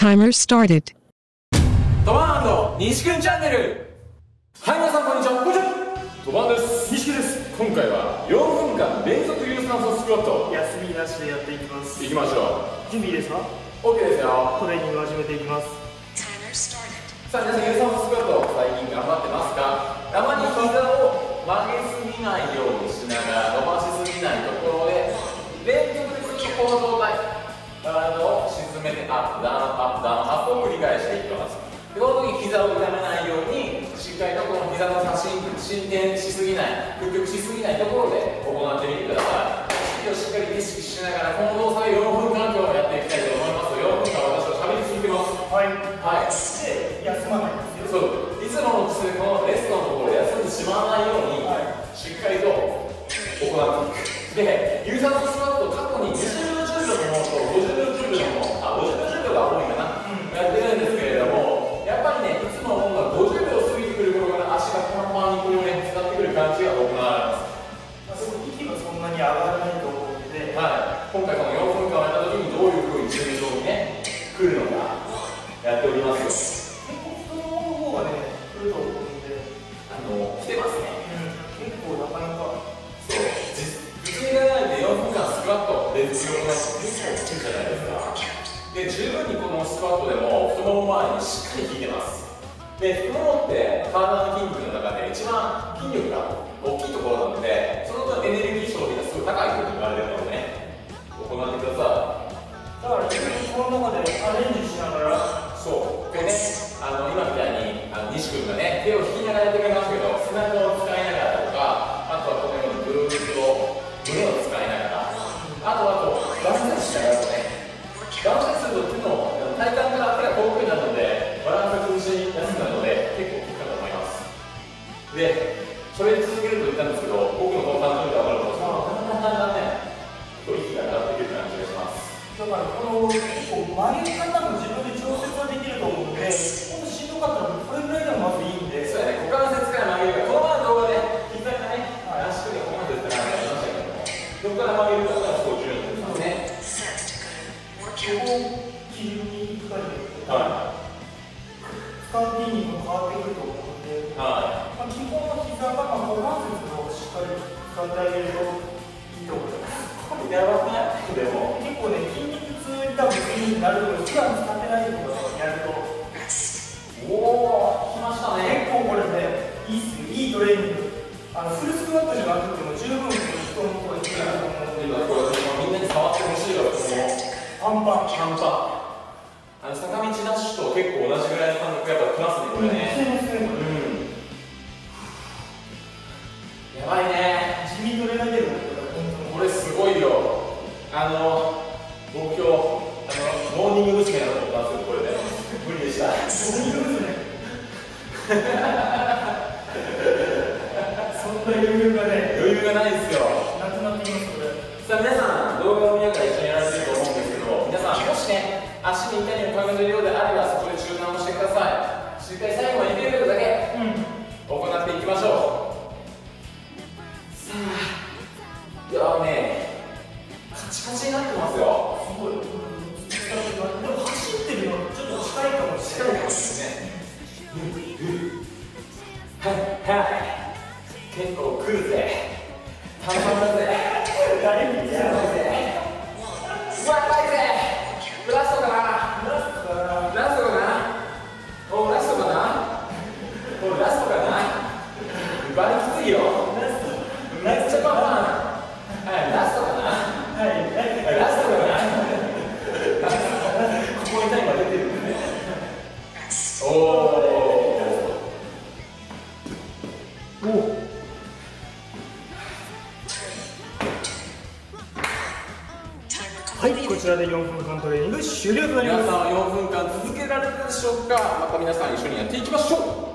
Timer started. トバーン西くんチャンネル。はい皆さんこんにちは。こんにちは。トバーンです。西木です。今回は4分間連続有酸素スクワット。休みなしでやっていきます。いきましょ準備いいですか？う OK ですよ。トレーニング始めていきます。さあ皆さん有酸素スクワット最近頑張ってますか？たまに膝を曲げすぎないようにしながら伸ばしすぎないところで連続でずっとこの状態体を沈めてアップダウンアップダウンアップを繰り返していきますでこの時膝を痛めないようにしっかりとこの膝の差し進展しすぎない屈曲しすぎないところで行ってみてくださいしっかり意識しながらこの動作で4分間今日はやっていきたいと思います4分間私は喋り続けますはいはいで休まないんですよそういつもの薬このレストのところ休んでしまわないように、しっかりと行っていくで有酸素スクワット来るのかやっておりますよ。結構太の方がね来ると思うんで、あの来てますね。結構なかなかそう実実がないで4分間スクワットで強くなって結構きるじゃないですか。で十分にこのスクワットでも太もも周りにしっかり効いてます。で太ももって体の筋肉の中で一番筋力が大きいところなのでその分エネルギー消費がすごい高いと言われてるので基本基準に行ったりは使う筋肉も変わってくると思うのでい。まあ、基本は膝か股関節をしっかり使ってあげるとい。い。と思い。ます。やばくない。でも、結構ね、筋肉痛に多分筋になるので、普段使ってない。と思い。ますパンパン。キャンパー。あの、坂道ダッシュと結構同じぐらいの感覚やっぱ来ますね、これね。うんうん。やばいね。地味トレーナーでも本これすごいよ。あの、僕今日、あの、モーニング娘。だと思ったんですけど、これで。無理でした。当にそういうに痛みを感じるようであれば、そこで中断をしてください。しっかり最後までできるだけ。行っていきましょう。さあ、いやーね、カチカチになってますよ。すごい。でも走ってるのちょっと近いかもしれない。近いかもしれないね。はい、はい。結構来るぜ。たまらん。ぜ。誰にやばいぜ。うわ、いぜ。はい、こちらで4分間トレーニング終了となります。皆さん4分間続けられるでしょうか？また皆さん一緒にやっていきましょう